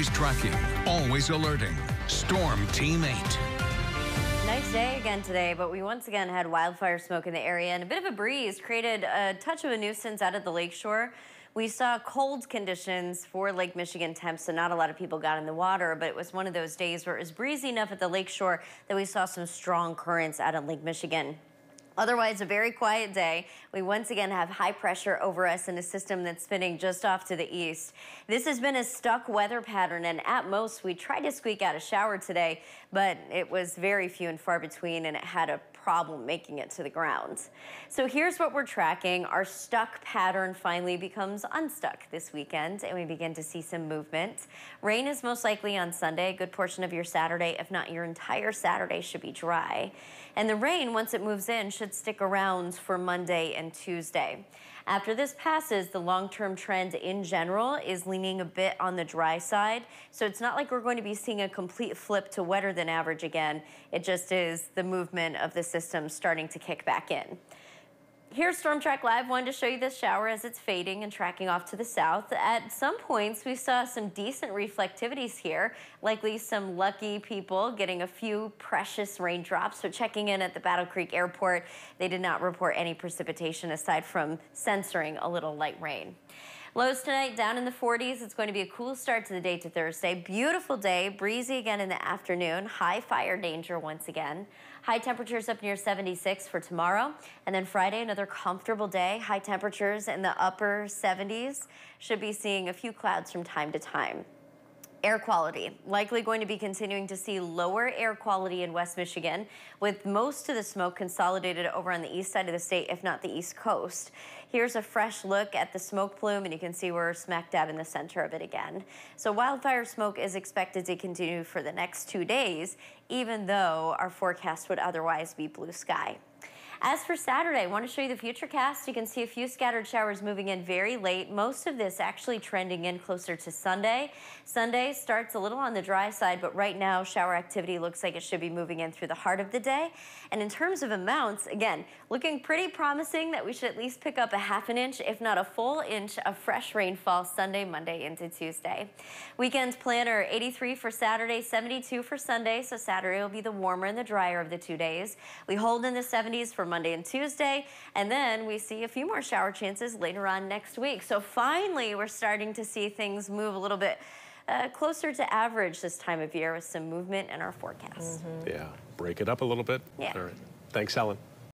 Always tracking, always alerting. Storm Team 8. Nice day again today, but we once again had wildfire smoke in the area and a bit of a breeze created a touch of a nuisance out of the lakeshore. We saw cold conditions for Lake Michigan temps, so not a lot of people got in the water, but it was one of those days where it was breezy enough at the lakeshore that we saw some strong currents out of Lake Michigan. Otherwise, a very quiet day. We once again have high pressure over us in a system that's spinning just off to the east. This has been a stuck weather pattern, and at most, we tried to squeak out a shower today, but it was very few and far between, and it had a problem making it to the ground. So here's what we're tracking. Our stuck pattern finally becomes unstuck this weekend, and we begin to see some movement. Rain is most likely on Sunday. A good portion of your Saturday, if not your entire Saturday, should be dry. And the rain, once it moves in, should stick around for Monday and Tuesday. After this passes, the long-term trend in general is leaning a bit on the dry side. So it's not like we're going to be seeing a complete flip to wetter than average again. It just is the movement of the system starting to kick back in. Here's Storm Track Live. Wanted to show you this shower as it's fading and tracking off to the south. At some points, we saw some decent reflectivities here, likely some lucky people getting a few precious raindrops. So checking in at the Battle Creek Airport, they did not report any precipitation aside from censoring a little light rain. Lows tonight down in the 40s. It's going to be a cool start to the day to Thursday. Beautiful day, breezy again in the afternoon. High fire danger once again. High temperatures up near 76 for tomorrow. And then Friday, another comfortable day. High temperatures in the upper 70s. Should be seeing a few clouds from time to time. Air quality, likely going to be continuing to see lower air quality in West Michigan with most of the smoke consolidated over on the east side of the state, if not the east coast. Here's a fresh look at the smoke plume and you can see we're smack dab in the center of it again. So wildfire smoke is expected to continue for the next two days, even though our forecast would otherwise be blue sky. As for Saturday, I want to show you the futurecast. You can see a few scattered showers moving in very late. Most of this actually trending in closer to Sunday. Sunday starts a little on the dry side, but right now shower activity looks like it should be moving in through the heart of the day. And in terms of amounts, again, looking pretty promising that we should at least pick up a half an inch, if not a full inch of fresh rainfall Sunday, Monday into Tuesday. Weekend planner 83 for Saturday, 72 for Sunday. So Saturday will be the warmer and the drier of the two days. We hold in the 70s for Monday and Tuesday, and then we see a few more shower chances later on next week. So finally, we're starting to see things move a little bit uh, closer to average this time of year with some movement in our forecast. Mm -hmm. Yeah, break it up a little bit. Yeah. All right. Thanks, Ellen.